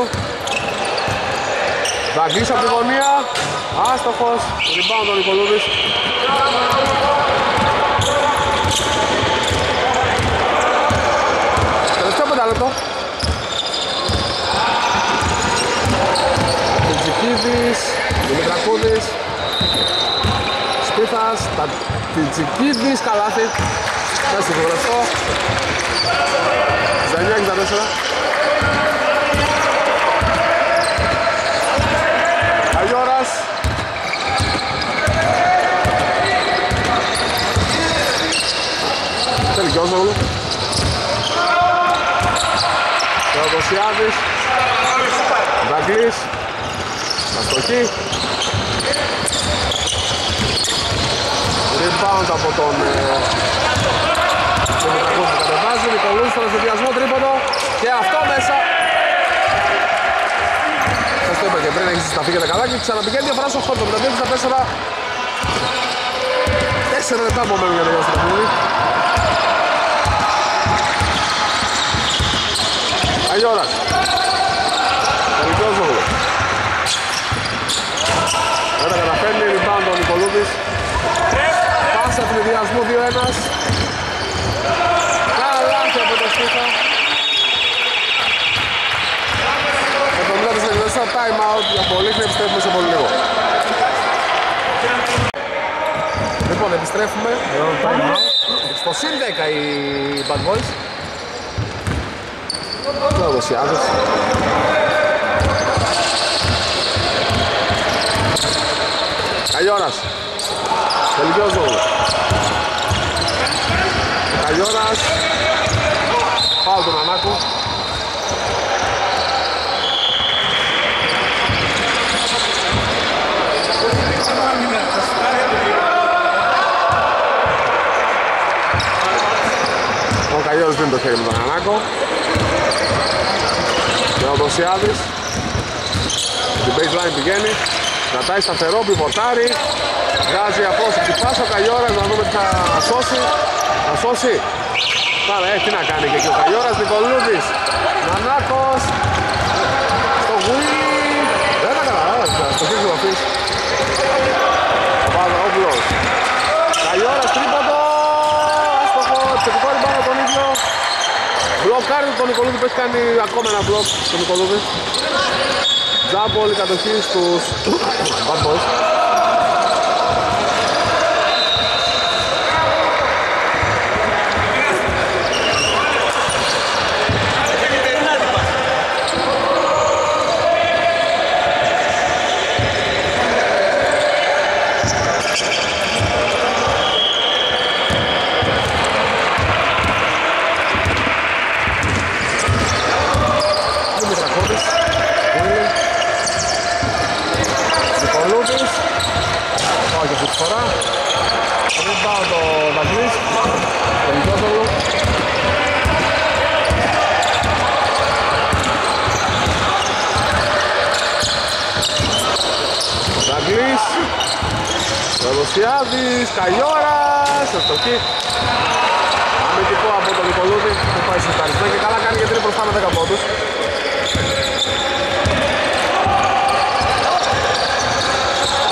Δαγκλής από τη γωνία. Άστοχος. Ριμπάνω τον Νικολούδης. Τελευταίο πεντάλεπτο. Τιτζικίδης, Δημητρακούδης, Σπίθας, τα Τιτζικίδης, καλάθι. Μέσα στο γραφτό. 19-64. Καλλιόρας. Τελικιόζογλου. Θεοδοσιάδης. Δαγκλής. Αστοχή. Rebound από τον Δημητρακούς που κατεβάζει. Νικολούς στον εφηδιασμό τρίποντο. Και αυτό μέσα. Σας το είπα και πριν έχεις συσταθεί και τα καλά και ξαναπηγαίνει διαφορά στο χώρο. 72-64. 4 λεπτά από μένουν για το τελειώσει το παιχνίδι. Αγιώρας. Τα καταφέρνει, rebound ο Νικολούδης. Πάσα ευνηδιασμού 2-1. Καλάθι από το Στίχα. 74 time out για πολύ και επιστρέφουμε σε πολύ λίγο. Λοιπόν, επιστρέφουμε. Time out. Στο συν 10 οι Bad Boys. Θεοδοσιάδης. Καλλιόρας. Τελικός ζώο. Καλλιόρας. Πάω τον Ανάκο. Ο Καλλιόρας δίνει το χέρι με τον Ανάκο. Θεοδοσιάδης. Την baseline πηγαίνει. Κρατάει σταθερό, πιβοτάρει. Βγάζει απόσταση πάσα, ο Καλλιόρας να δούμε τι θα σώσει. Θα σώσει. Πάρα, ε, τι να κάνει και εκεί ο Καλλιόρας, Νικολούδης. Μανάκος. Στο γουί. Δεν τα καλά, στο χέρι του αφής. Παπαδόπουλος. Καλλιόρας, τρίποντο. Άστοχο, επιθετικό ριμπάνω τον ίδιο. Μπλοκάρει τον Νικολούδη που έχει κάνει ακόμα ένα μπλοκ στον Νικολούδη. Τζάμπολ η κατοχής στους Bad Boys. Δημητρακώδης, Βίλη, Νικολούδης, πάω και αυτή τη φορά. Rebound ο Δαγκλής, τον Νικόδολο. Θεοδοσιάδης Θεοδοσιάδης, Καγιώρας, ευστοχή Αμυντικό από τον Νικολούδη που πάει στο αριστερό και καλά κάνει γιατί είναι μπροστά με 10 πόντους.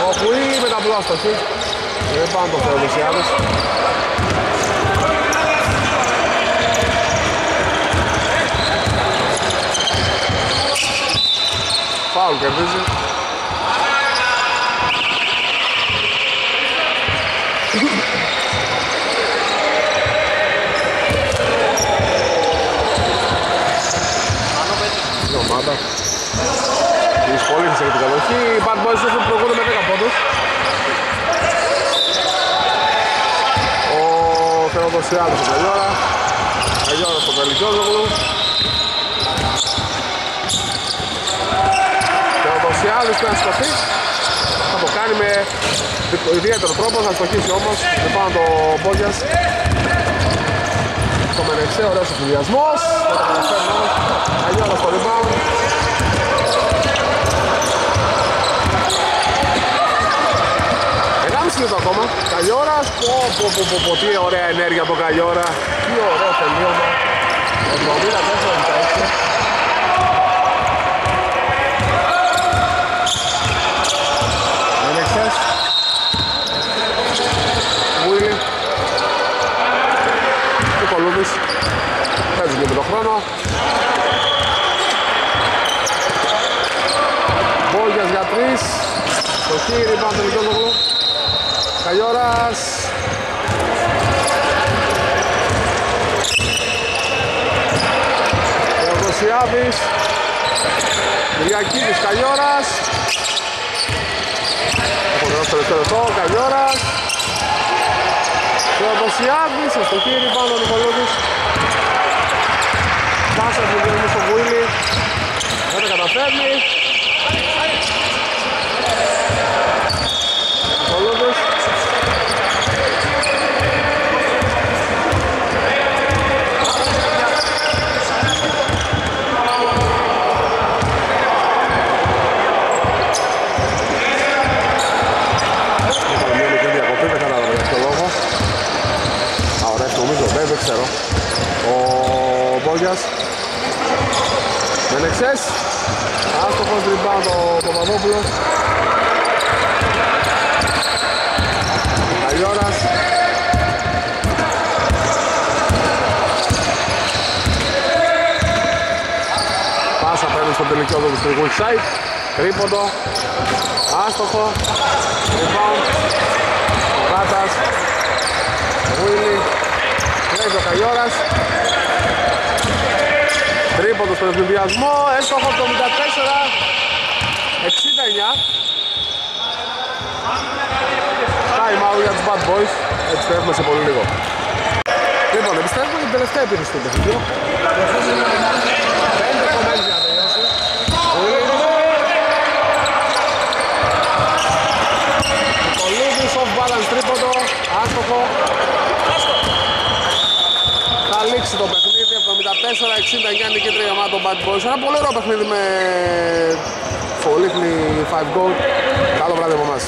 Ο Πουή με τα μπλά αστοχή Δεν πάνε το Θεοδοσιάδης Φάουλ κερδίζει. Η ομάδα. Της Πολύχης έχει την κατοχή. Οι Bad Boys έχουν προχωρούν με 10 πόντους. Ο Θεοδοσιάδης στην Τελειώρα. Τελειώρα στον Τελικιόζογλου. Θεοδοσιάδης πρέπει να σκοθεί. Θα το κάνει με ιδιαίτερο τρόπο, θα στοχίσει όμως. Δεν πάνω το Μπόγιας. Το Μενεξέ, ωραίος εφηδιασμός. Δεν τα καταφέρνει όμως. Αγιώνα στο rebound. Ενάμιση λεπτό ακόμα. Καλλιόρας. Πω, πω, πω, πω, πω, τι ωραία ενέργεια από τον Καλλιόρα. Τι ωραίο τελείωμα. 74-76. Μενεξές. Βουίλι. Νικολούδης. Παίζει λίγο με τον χρόνο. Μπόγιας για τρεις. Το χείρι πάνω τον Νικόλογλου. Καλλιόρας. Θεοδοσιάδης. Κυριακίδης Καλλιόρας. Έχω δώσει τελευταίο λεπτό, Καλλιόρας. Θεοδοσιάδης, στο χείρι πάνω ο Νικολούδης. Πάσα του Γιώργου στο Βουίλι. Δεν τα καταφέρνει. Νικολούδης. Έκανε μια μικρή διακοπή, δεν κατάλαβα για ποιο λόγο. Α, ωραία, νομίζω, δεν, δεν ξέρω. Ο Μπόγιας. Μενεξές. Άστοχος rebound ο Παπαδόπουλος. Καλλιόρας. Πάσα παίρνει στον τελικό του στο weak side. Τρίποντο. Άστοχο. Rebound. Ο Γάτας. Ο Βουίλι. Κλέβει ο Καλλιόρας. Τρίποντος στον ευνηδιασμό. Έστοχο το 74. 69. Time out για τους Bad Boys. Επιστρέφουμε σε πολύ λίγο. Λοιπόν, επιστρέφουμε την τελευταία επίθεση του παιχνιδιού. Πέντε κομμένες για να τελειώσει. Βουίλι. Νικολούδης, off balance τρίποντο, άστοχο. Θα λήξει το παιχνίδι, 74-69 νικήτρια ομάδα των Bad Boys. Ένα πολύ ωραίο παιχνίδι με φολίχνη 5 goal. Καλό βράδυ από εμάς.